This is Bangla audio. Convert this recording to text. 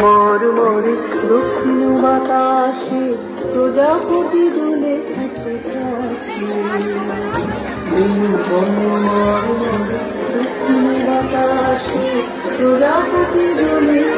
মর মর দক্ষিণ বাতাসে প্রজাপতি দুলে দক্ষিণ বাতাসে প্রজাপতি দুলে